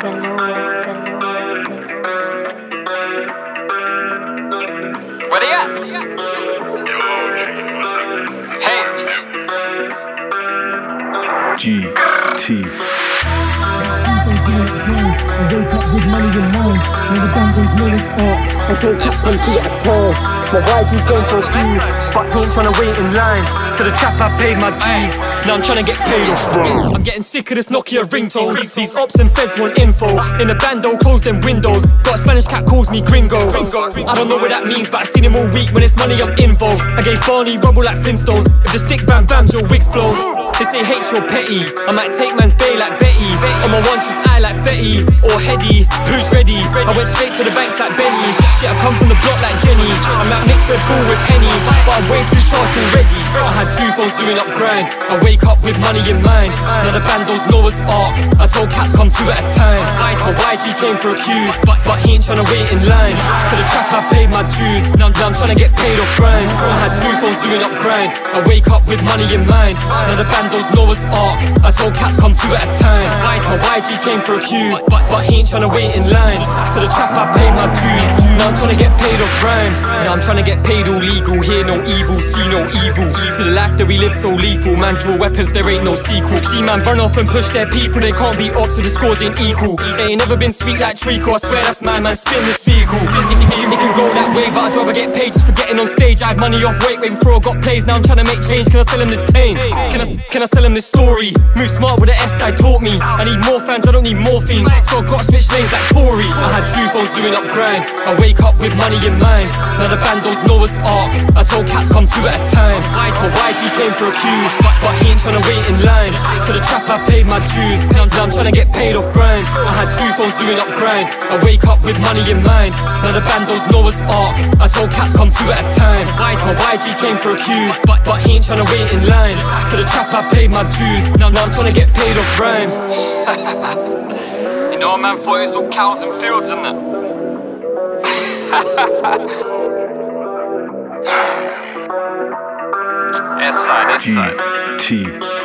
Galore, galore, Where they at? Hey. GT. Wake up with money in mind. When the gun goes I take some at. My YG's going for a few, but he ain't tryna wait in line. To the trap, I paid my dues. Now I'm tryna get paid off. I'm getting sick of this Nokia ringtone. These ops and feds want info. In the bando, close them windows. Got a Spanish cat calls me gringo. I don't know what that means, but I seen him all week. When it's money, I'm involved. I gave Barney rubble like Flintstones. If the stick bam bams, your wigs blow. They say hates your petty. I might take man's bay like Betty. On my ones, just eye like Fetty or Heady. Who's ready? I went straight to the banks like Benny. Shit, I come from the block like Jenny. I'm at mixed Red Bull with Henny, but I'm way too charged already. I had two phones doing up grind. I wake up with money in mind. Now the bandos Noah's Ark. I told cats come two at a time. My YG came for a queue, but, but he ain't tryna wait in line. To the trap, I paid my dues. Now, I'm tryna get paid off grind. I had two phones doing up grind. I wake up with money in mind. Now the bandos Noah's Ark. I told cats come two at a time. My YG came for a queue, but, but he ain't tryna wait in line. To the trap, I paid my dues. Now I'm tryna get paid off rhymes. Now I'm tryna get paid all legal. Hear no evil, see no evil. To the life that we live so lethal. Man, draw weapons, there ain't no sequel. See man run off and push their people. They can't beat up, so the scores ain't equal. They ain't never been sweet like treacle. I swear that's my man. Spin this vehicle. It, it, it, it can go that way, but I'd rather get paid just for getting on stage. I had money off weight way before I got plays. Now I'm trying to make change. Can I sell him this pain? Can I can I sell him this story? Move smart with the S I taught me. I need more fans, I don't need more fiends. So I gotta switch lanes like Tory. I had two phones doing up grind. I wake up with money in mind. Now the bandos Noah's Ark. I told cats come two at a time. My YG came for a queue, but, but he ain't tryna wait in line. To the I paid my dues. Now, now I'm tryna get paid off grind. I had two phones doing up grind. I wake up with money in mind. Now the bandos Noah's Ark. I told cats come two at a time. My YG came for a queue, but, but he ain't tryna wait in line. To the trap, I paid my dues. Now, now I'm tryna get paid off rhymes. You know, a man thought it was all cows and fields, isn't it? S side, S side. GT.